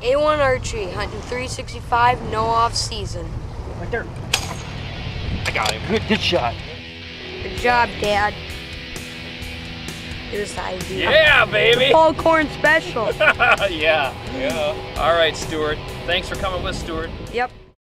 A1 Archery, hunting 365, no off season. Right there. I got him. Good, good shot. Good job, Dad. This idea. Yeah, baby. Paul Korn special. yeah, yeah. All right, Stewart. Thanks for coming with, Stewart. Yep.